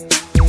Loving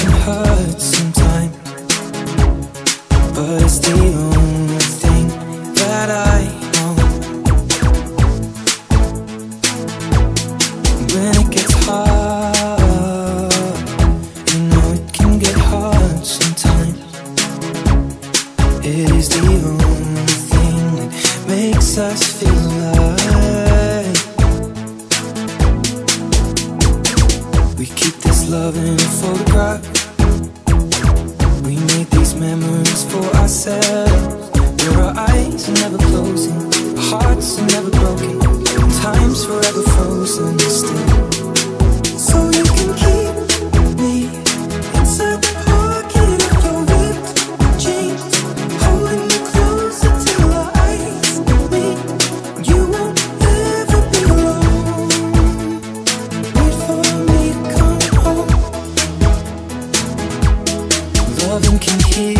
can hurt sometimes. But it's the only thing that I know. When it gets hard, you know it can get hard sometimes. It is the only thing that makes us feel alive. We keep this love in a photograph. Ourselves. Eyes are never closing, hearts are never broken, time's forever frozen still. So you can keep me inside the pocket of your ripped jeans, holding me closer till our eyes meet. You won't ever be alone. Wait for me come home. Loving can heal.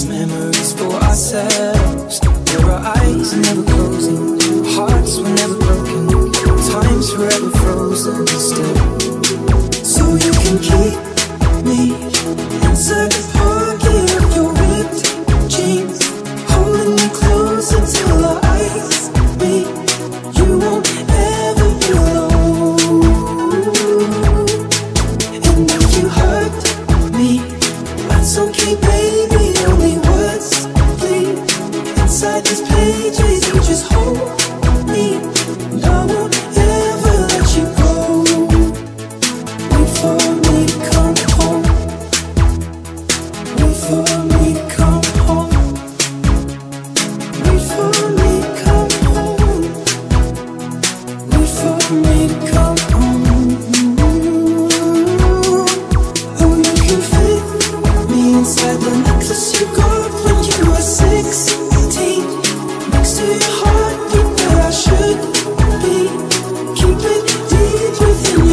these memories for ourselves. Where our eyes never closing, hearts were never broken, time's forever frozen still. Inside the necklace you got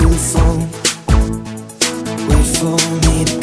you for? Wait for me